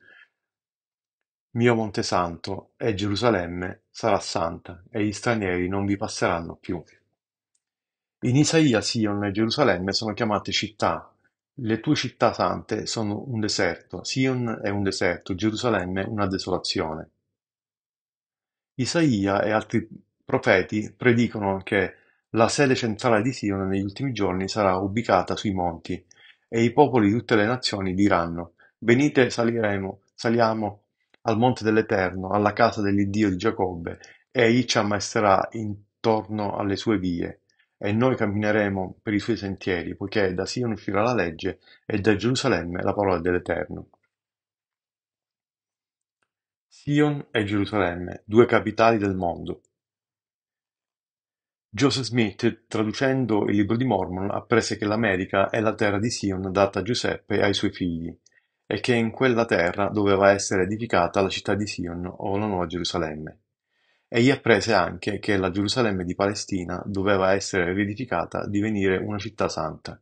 mio monte santo, e Gerusalemme sarà santa, e gli stranieri non vi passeranno più. In Isaia Sion e Gerusalemme sono chiamate città. Le tue città sante sono un deserto, Sion è un deserto, Gerusalemme una desolazione. Isaia e altri profeti predicono che la sede centrale di Sion negli ultimi giorni sarà ubicata sui monti, e i popoli di tutte le nazioni diranno: Venite, saliremo, saliamo al monte dell'Eterno, alla casa dell'Iddio di Giacobbe, e egli ci ammaesterà intorno alle sue vie e noi cammineremo per i suoi sentieri, poiché da Sion uscirà la legge e da Gerusalemme la parola dell'Eterno. Sion e Gerusalemme, due capitali del mondo. Joseph Smith, traducendo il Libro di Mormon, apprese che l'America è la terra di Sion data a Giuseppe e ai suoi figli, e che in quella terra doveva essere edificata la città di Sion o la Nuova Gerusalemme. Egli apprese anche che la Gerusalemme di Palestina doveva essere riedificata divenire una città santa.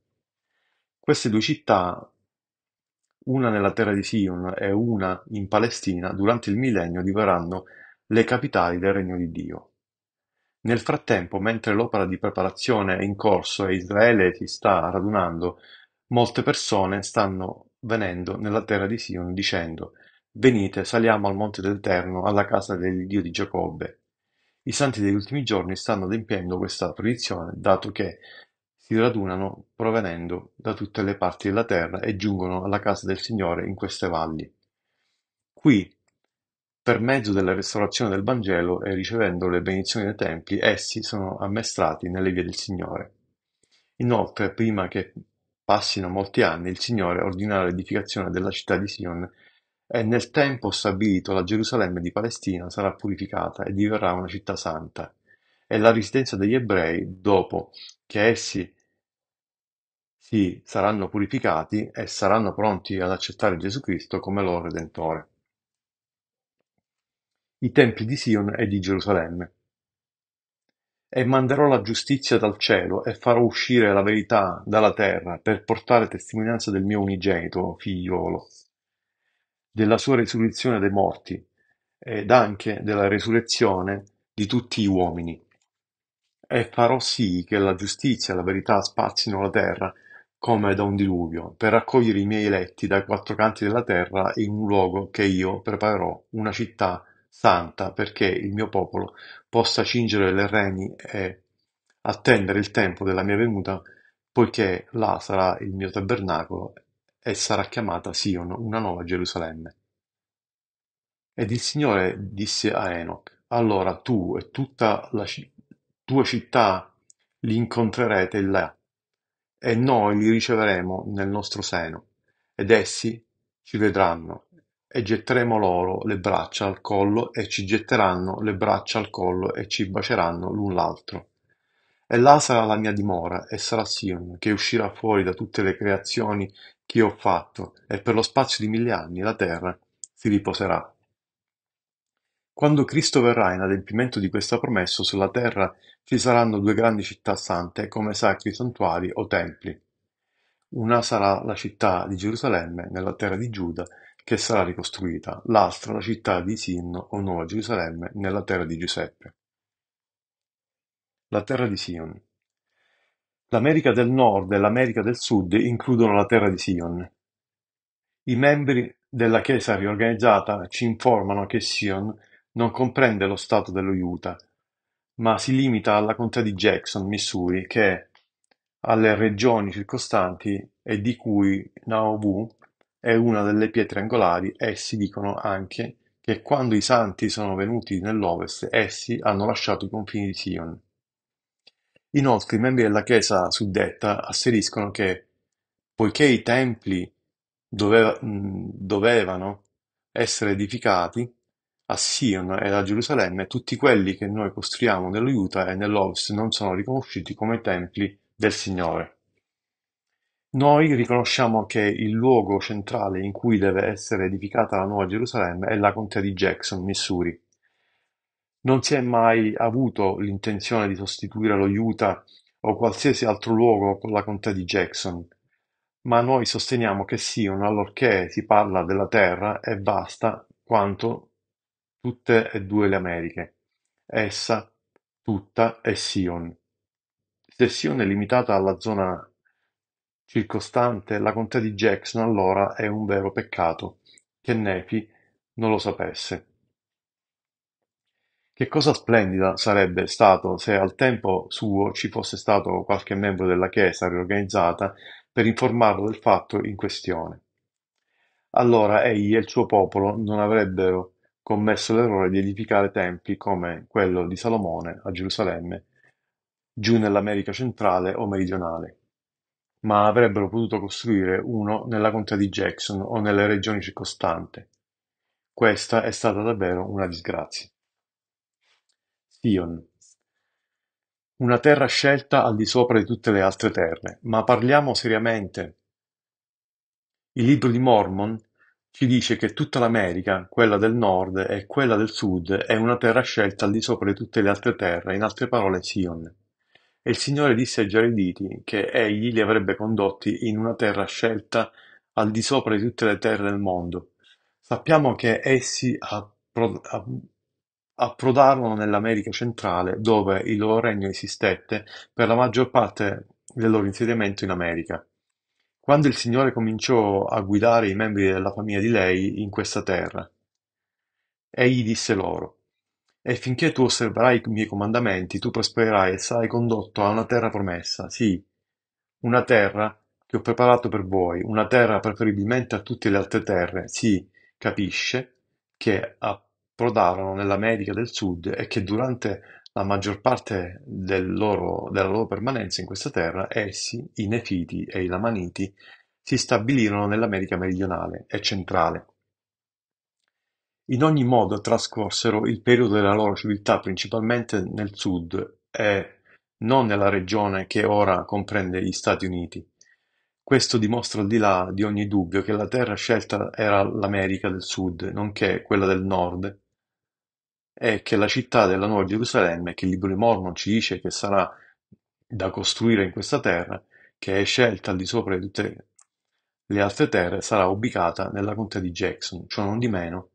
Queste due città, una nella terra di Sion e una in Palestina, durante il millennio diverranno le capitali del regno di Dio. Nel frattempo, mentre l'opera di preparazione è in corso e Israele si sta radunando, molte persone stanno venendo nella terra di Sion dicendo Venite, saliamo al monte dell'Eterno, alla casa del Dio di Giacobbe. I santi degli ultimi giorni stanno adempiendo questa predizione, dato che si radunano provenendo da tutte le parti della terra e giungono alla casa del Signore in queste valli. Qui, per mezzo della restaurazione del Vangelo e ricevendo le benedizioni dei templi, essi sono ammaestrati nelle vie del Signore. Inoltre, prima che passino molti anni, il Signore ordinerà l'edificazione della città di Sion e nel tempo stabilito la Gerusalemme di Palestina sarà purificata e diverrà una città santa, e la residenza degli ebrei, dopo che essi si saranno purificati e saranno pronti ad accettare Gesù Cristo come loro Redentore. I templi di Sion e di Gerusalemme. E manderò la giustizia dal cielo e farò uscire la verità dalla terra per portare testimonianza del mio unigenito figliuolo della sua resurrezione dai morti ed anche della resurrezione di tutti gli uomini. E farò sì che la giustizia e la verità spazino la terra come da un diluvio, per raccogliere i miei eletti dai quattro canti della terra in un luogo che io preparerò, una città santa, perché il mio popolo possa cingere le reni e attendere il tempo della mia venuta, poiché là sarà il mio tabernacolo e sarà chiamata Sion, una nuova Gerusalemme. Ed il Signore disse a Enoch: Allora tu e tutta la tua città li incontrerete là, e noi li riceveremo nel nostro seno, ed essi ci vedranno, e getteremo loro le braccia al collo, e ci getteranno le braccia al collo, e ci bacieranno l'un l'altro. E là sarà la mia dimora, e sarà Sion, che uscirà fuori da tutte le creazioni che io ho fatto, e per lo spazio di mille anni la terra si riposerà. Quando Cristo verrà in adempimento di questa promessa sulla terra ci saranno due grandi città sante come sacri santuari o templi. Una sarà la città di Gerusalemme nella terra di Giuda che sarà ricostruita, l'altra la città di Sin o Nuova Gerusalemme nella terra di Giuseppe. La terra di Sion. L'America del Nord e l'America del Sud includono la terra di Sion. I membri della Chiesa riorganizzata ci informano che Sion non comprende lo stato dello Utah, ma si limita alla contea di Jackson, Missouri, che, alle regioni circostanti e di cui Nauvoo è una delle pietre angolari, essi dicono anche che quando i Santi sono venuti nell'Ovest essi hanno lasciato i confini di Sion. Inoltre i membri della Chiesa suddetta asseriscono che, poiché i templi dovevano essere edificati a Sion e a Gerusalemme, tutti quelli che noi costruiamo nello Utah e nell'Ovest non sono riconosciuti come templi del Signore. Noi riconosciamo che il luogo centrale in cui deve essere edificata la Nuova Gerusalemme è la contea di Jackson, Missouri. Non si è mai avuto l'intenzione di sostituire lo Utah o qualsiasi altro luogo con la contea di Jackson, ma noi sosteniamo che Sion, allorché si parla della terra, è vasta quanto tutte e due le Americhe. Essa, tutta, è Sion. Se Sion è limitata alla zona circostante la contea di Jackson allora è un vero peccato che Nefi non lo sapesse. Che cosa splendida sarebbe stato se al tempo suo ci fosse stato qualche membro della Chiesa riorganizzata per informarlo del fatto in questione. Allora egli e il suo popolo non avrebbero commesso l'errore di edificare templi come quello di Salomone a Gerusalemme, giù nell'America centrale o meridionale ma avrebbero potuto costruire uno nella contea di Jackson o nelle regioni circostanti. Questa è stata davvero una disgrazia. Sion. Una terra scelta al di sopra di tutte le altre terre, ma parliamo seriamente. Il libro di Mormon ci dice che tutta l'America, quella del nord e quella del sud, è una terra scelta al di sopra di tutte le altre terre, in altre parole Sion. E il Signore disse ai Giarediti che egli li avrebbe condotti in una terra scelta al di sopra di tutte le terre del mondo. Sappiamo che essi approdarono nell'America centrale, dove il loro regno esistette per la maggior parte del loro insediamento in America. Quando il Signore cominciò a guidare i membri della famiglia di lei in questa terra, egli disse loro e finché tu osserverai i miei comandamenti, tu prospererai e sarai condotto a una terra promessa, sì, una terra che ho preparato per voi, una terra preferibilmente a tutte le altre terre, sì, capisce, che approdarono nell'America del Sud e che durante la maggior parte del loro, della loro permanenza in questa terra, essi, i Nefiti e i Lamaniti, si stabilirono nell'America meridionale e centrale. In ogni modo trascorsero il periodo della loro civiltà principalmente nel sud e non nella regione che ora comprende gli Stati Uniti. Questo dimostra al di là di ogni dubbio che la terra scelta era l'America del Sud, nonché quella del Nord, e che la città della Nuova Gerusalemme, che il libro di Mormon ci dice che sarà da costruire in questa terra, che è scelta al di sopra di tutte le altre terre, sarà ubicata nella contea di Jackson, ciò non di meno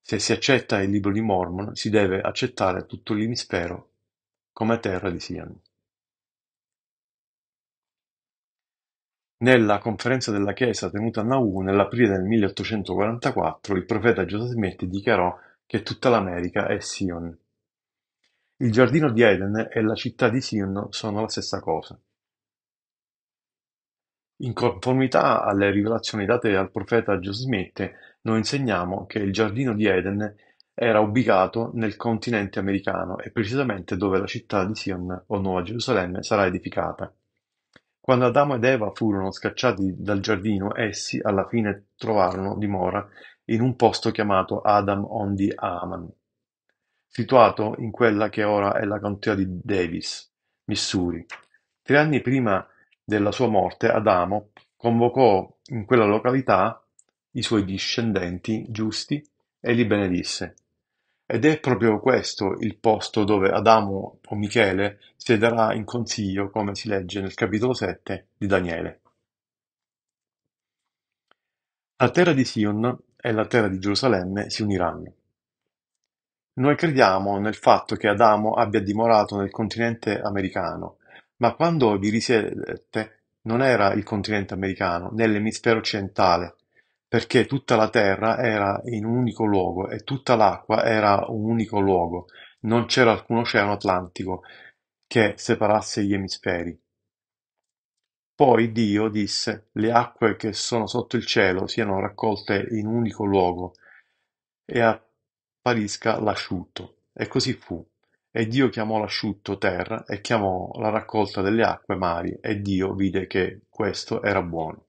se si accetta il Libro di Mormon, si deve accettare tutto l'emisfero come terra di Sion. Nella conferenza della Chiesa tenuta a Nauvoo nell'aprile del milleottocentoquarantaquattro il profeta Joseph Smith dichiarò che tutta l'America è Sion. Il giardino di Eden e la città di Sion sono la stessa cosa. In conformità alle rivelazioni date al profeta Smith, noi insegniamo che il giardino di Eden era ubicato nel continente americano e precisamente dove la città di Sion o Nuova Gerusalemme sarà edificata. Quando Adamo ed Eva furono scacciati dal giardino, essi alla fine trovarono dimora in un posto chiamato Adam on the Aman, situato in quella che ora è la contea di Davis, Missouri. Tre anni prima della sua morte Adamo convocò in quella località i suoi discendenti giusti e li benedisse. Ed è proprio questo il posto dove Adamo o Michele siederà in consiglio, come si legge nel capitolo 7 di Daniele. La terra di Sion e la terra di Gerusalemme si uniranno. Noi crediamo nel fatto che Adamo abbia dimorato nel continente americano, ma quando vi risiedette non era il continente americano, né l'emisfero occidentale, perché tutta la terra era in un unico luogo e tutta l'acqua era un unico luogo, non c'era alcun oceano Atlantico che separasse gli emisferi. Poi Dio disse: Le acque che sono sotto il cielo siano raccolte in un unico luogo e apparisca l'asciutto. E così fu. E Dio chiamò l'asciutto terra e chiamò la raccolta delle acque mari, e Dio vide che questo era buono.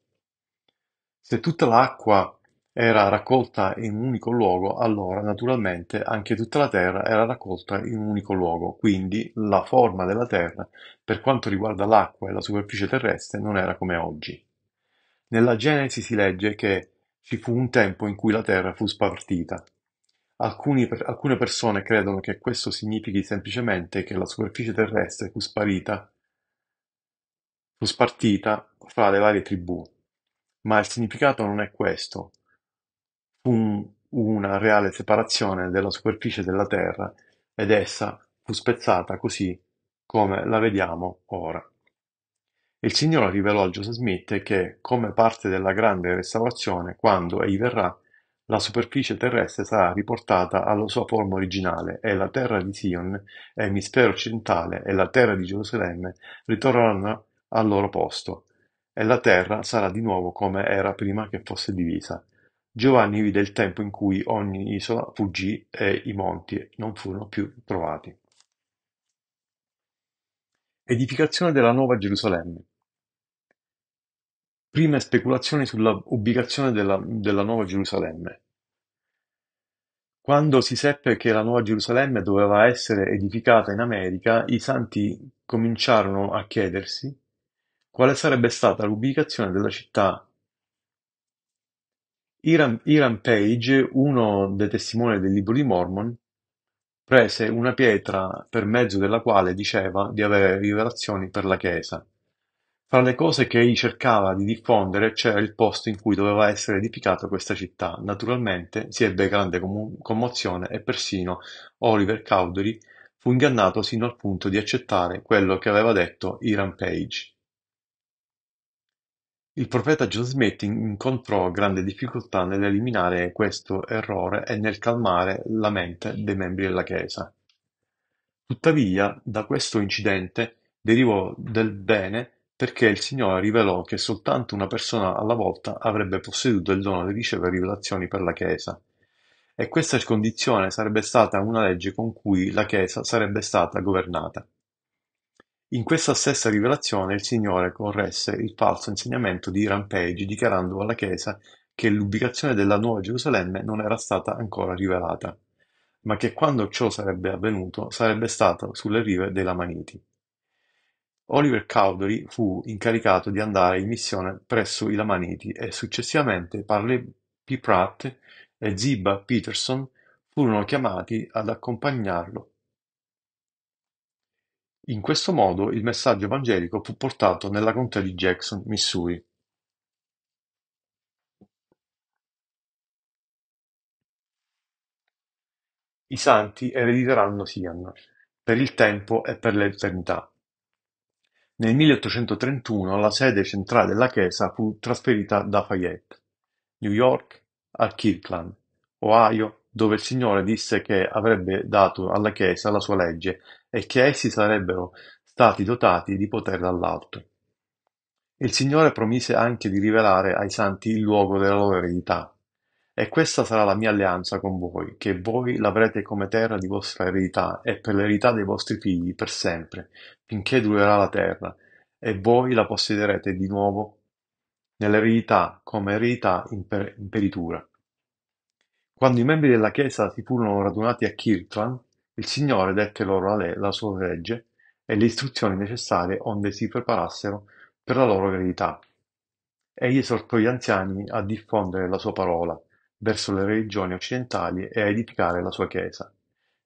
Se tutta l'acqua era raccolta in un unico luogo, allora naturalmente anche tutta la terra era raccolta in un unico luogo, quindi la forma della terra, per quanto riguarda l'acqua e la superficie terrestre, non era come oggi. Nella Genesi si legge che ci fu un tempo in cui la terra fu spartita. Alcune persone credono che questo significhi semplicemente che la superficie terrestre fu sparita, fu spartita fra le varie tribù. Ma il significato non è questo: fu una reale separazione della superficie della Terra ed essa fu spezzata così come la vediamo ora. Il Signore rivelò a Joseph Smith che, come parte della grande restaurazione, quando egli verrà, la superficie terrestre sarà riportata alla sua forma originale e la terra di Sion, emisfero occidentale, e la terra di Gerusalemme ritorneranno al loro posto, e la terra sarà di nuovo come era prima che fosse divisa. Giovanni vide il tempo in cui ogni isola fuggì e i monti non furono più trovati. Edificazione della Nuova Gerusalemme. Prime speculazioni sulla ubicazione della, della Nuova Gerusalemme. Quando si seppe che la Nuova Gerusalemme doveva essere edificata in America, i santi cominciarono a chiedersi quale sarebbe stata l'ubicazione della città. Hiram, Page, uno dei testimoni del Libro di Mormon, prese una pietra per mezzo della quale diceva di avere rivelazioni per la Chiesa. Fra le cose che egli cercava di diffondere c'era il posto in cui doveva essere edificata questa città. Naturalmente si ebbe grande commozione e persino Oliver Cowdery fu ingannato sino al punto di accettare quello che aveva detto Hiram Page. Il profeta John Smith incontrò grande difficoltà nell'eliminare questo errore e nel calmare la mente dei membri della Chiesa. Tuttavia, da questo incidente derivò del bene perché il Signore rivelò che soltanto una persona alla volta avrebbe posseduto il dono di ricevere rivelazioni per la Chiesa. E questa condizione sarebbe stata una legge con cui la Chiesa sarebbe stata governata. In questa stessa rivelazione il Signore corresse il falso insegnamento di Rampage dichiarando alla Chiesa che l'ubicazione della Nuova Gerusalemme non era stata ancora rivelata, ma che quando ciò sarebbe avvenuto sarebbe stata sulle rive dei Lamaniti. Oliver Cowdery fu incaricato di andare in missione presso i Lamaniti e successivamente Parley P. Pratt e Ziba Peterson furono chiamati ad accompagnarlo in questo modo il messaggio evangelico fu portato nella contea di Jackson, Missouri. I santi erediteranno Sion, per il tempo e per l'eternità. Nel milleottocentotrentuno la sede centrale della chiesa fu trasferita da Fayette, New York, a Kirkland, Ohio, dove il Signore disse che avrebbe dato alla chiesa la sua legge e che essi sarebbero stati dotati di potere dall'alto. Il Signore promise anche di rivelare ai santi il luogo della loro eredità. E questa sarà la mia alleanza con voi, che voi l'avrete come terra di vostra eredità e per l'eredità dei vostri figli per sempre, finché durerà la terra, e voi la possederete di nuovo nell'eredità come eredità in peritura. Quando i membri della Chiesa si furono radunati a Kirtland, il Signore dette loro la, la sua legge e le istruzioni necessarie onde si preparassero per la loro eredità. Egli esortò gli anziani a diffondere la sua parola verso le religioni occidentali e a edificare la sua Chiesa,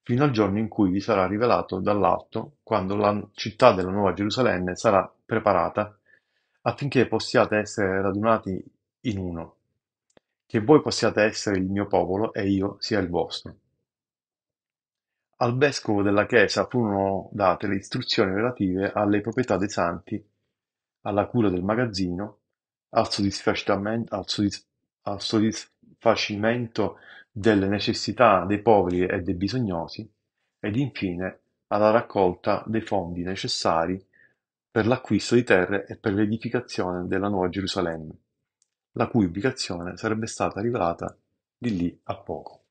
fino al giorno in cui vi sarà rivelato dall'alto, quando la città della Nuova Gerusalemme sarà preparata, affinché possiate essere radunati in uno, che voi possiate essere il mio popolo e io sia il vostro. Al vescovo della Chiesa furono date le istruzioni relative alle proprietà dei santi alla cura del magazzino, al soddisfacimento delle necessità dei poveri e dei bisognosi, ed infine alla raccolta dei fondi necessari per l'acquisto di terre e per l'edificazione della Nuova Gerusalemme, la cui ubicazione sarebbe stata rivelata di lì a poco.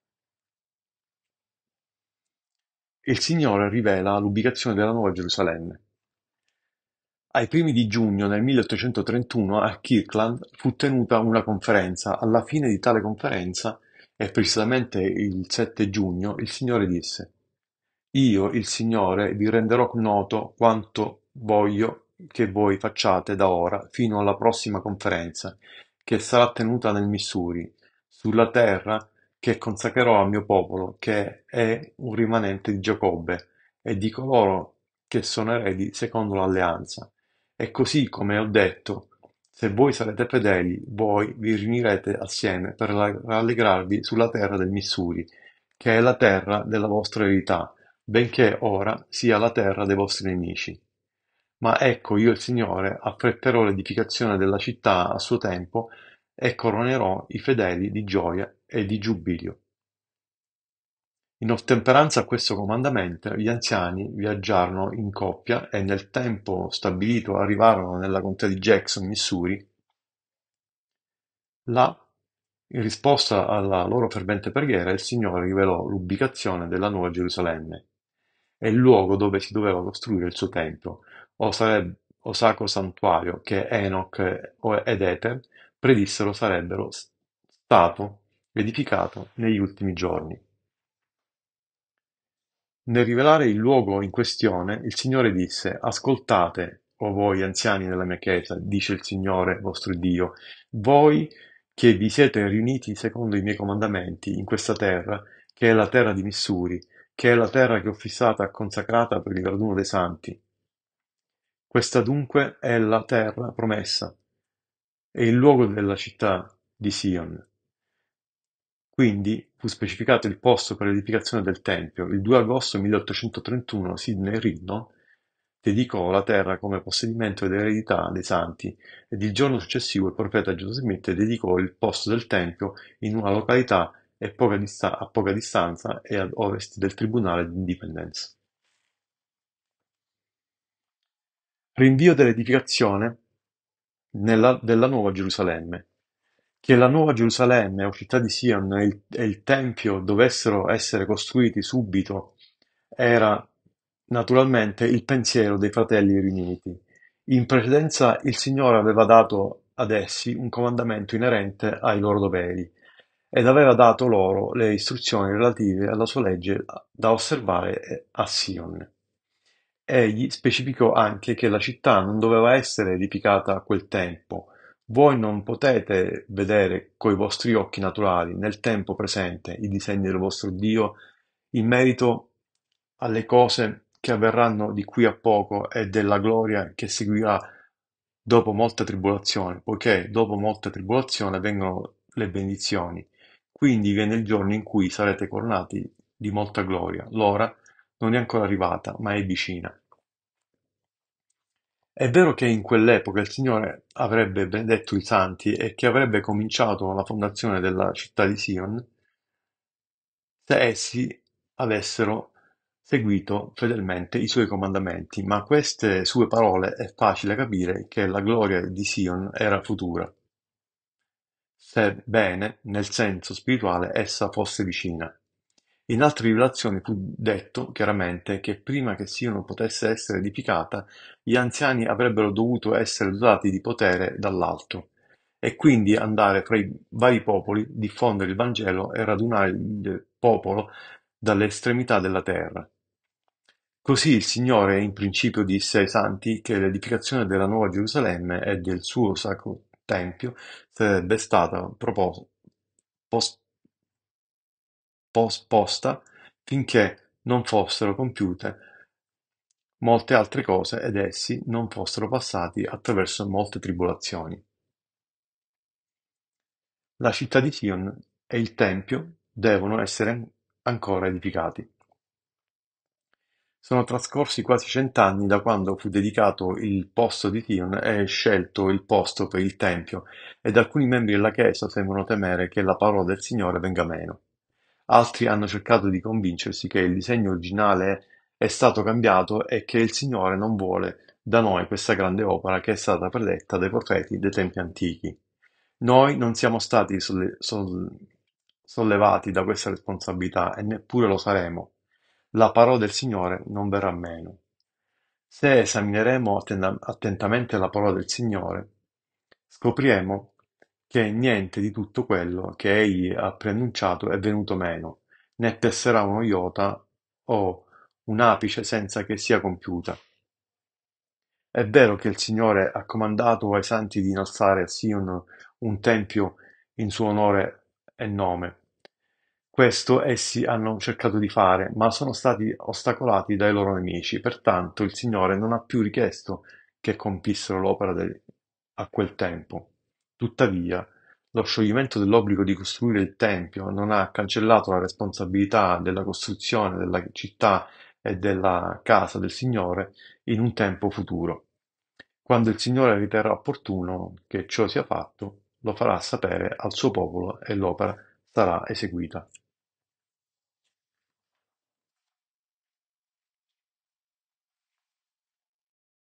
Il Signore rivela l'ubicazione della Nuova Gerusalemme. Ai primi di giugno del milleottocentotrentuno a Kirkland fu tenuta una conferenza. Alla fine di tale conferenza, e precisamente il 7 giugno, il Signore disse: Io, il Signore, vi renderò noto quanto voglio che voi facciate da ora fino alla prossima conferenza, che sarà tenuta nel Missouri, sulla terra che consacrerò al mio popolo, che è un rimanente di Giacobbe, e di coloro che sono eredi secondo l'alleanza e così come ho detto, se voi sarete fedeli, voi vi riunirete assieme per rallegrarvi sulla terra del Missouri, che è la terra della vostra eredità, benché ora sia la terra dei vostri nemici. Ma ecco io il Signore affretterò l'edificazione della città a suo tempo e coronerò i fedeli di gioia e di giubilio. In ottemperanza a questo comandamento gli anziani viaggiarono in coppia e nel tempo stabilito arrivarono nella contea di Jackson, Missouri. Là, in risposta alla loro fervente preghiera, il Signore rivelò l'ubicazione della Nuova Gerusalemme e il luogo dove si doveva costruire il suo tempio, o, sarebbe, o sacro santuario che Enoch ed Eter predissero sarebbero stato edificato negli ultimi giorni. Nel rivelare il luogo in questione, il Signore disse: Ascoltate, o voi anziani della mia chiesa, dice il Signore vostro Dio, voi che vi siete riuniti secondo i miei comandamenti in questa terra, che è la terra di Missuri, che è la terra che ho fissata e consacrata per il raduno dei santi. Questa dunque è la terra promessa, e il luogo della città di Sion. Quindi fu specificato il posto per l'edificazione del tempio. Il 2 agosto 1831 Sidney Rigdon dedicò la terra come possedimento ed eredità dei santi ed il giorno successivo il profeta Joseph Smith dedicò il posto del tempio in una località a poca distanza e ad ovest del Tribunale di Independence. Rinvio dell'edificazione della Nuova Gerusalemme che la Nuova Gerusalemme o città di Sion e il, e il Tempio dovessero essere costruiti subito era naturalmente il pensiero dei fratelli riuniti. In precedenza il Signore aveva dato ad essi un comandamento inerente ai loro doveri ed aveva dato loro le istruzioni relative alla sua legge da osservare a Sion. Egli specificò anche che la città non doveva essere edificata a quel tempo, voi non potete vedere coi vostri occhi naturali, nel tempo presente, i disegni del vostro Dio in merito alle cose che avverranno di qui a poco e della gloria che seguirà dopo molta tribolazione, poiché dopo molta tribolazione vengono le benedizioni. Quindi viene il giorno in cui sarete coronati di molta gloria. L'ora non è ancora arrivata, ma è vicina. È vero che in quell'epoca il Signore avrebbe benedetto i santi e che avrebbe cominciato la fondazione della città di Sion, se essi avessero seguito fedelmente i suoi comandamenti, ma queste sue parole è facile capire che la gloria di Sion era futura, sebbene nel senso spirituale essa fosse vicina. In altre rivelazioni fu detto chiaramente che prima che Sion potesse essere edificata, gli anziani avrebbero dovuto essere dotati di potere dall'alto, e quindi andare fra i vari popoli, diffondere il Vangelo e radunare il popolo dalle estremità della terra. Così il Signore in principio disse ai santi che l'edificazione della Nuova Gerusalemme e del suo sacro Tempio sarebbe stata posposta finché non fossero compiute molte altre cose ed essi non fossero passati attraverso molte tribolazioni. La città di Sion e il Tempio devono essere ancora edificati. Sono trascorsi quasi cent'anni da quando fu dedicato il posto di Sion e scelto il posto per il Tempio, ed alcuni membri della Chiesa sembrano temere che la parola del Signore venga meno. Altri hanno cercato di convincersi che il disegno originale è stato cambiato e che il Signore non vuole da noi questa grande opera che è stata predetta dai profeti dei tempi antichi. Noi non siamo stati sollevati da questa responsabilità e neppure lo saremo. La parola del Signore non verrà meno. Se esamineremo attentamente la parola del Signore, scopriremo che niente di tutto quello che egli ha preannunciato è venuto meno, né passerà uno iota o un apice senza che sia compiuta. È vero che il Signore ha comandato ai santi di innalzare a Sion un tempio in suo onore e nome. Questo essi hanno cercato di fare, ma sono stati ostacolati dai loro nemici, pertanto il Signore non ha più richiesto che compissero l'opera a quel tempo. Tuttavia, lo scioglimento dell'obbligo di costruire il Tempio non ha cancellato la responsabilità della costruzione della città e della casa del Signore in un tempo futuro. Quando il Signore riterrà opportuno che ciò sia fatto, lo farà sapere al suo popolo e l'opera sarà eseguita.